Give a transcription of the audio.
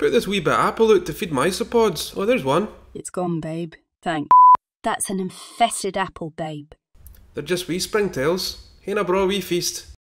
Put this wee bit of apple out to feed my isopods. Oh, there's one. It's gone, babe. Thanks. That's an infested apple, babe. They're just wee springtails. Ain't a braw wee feast.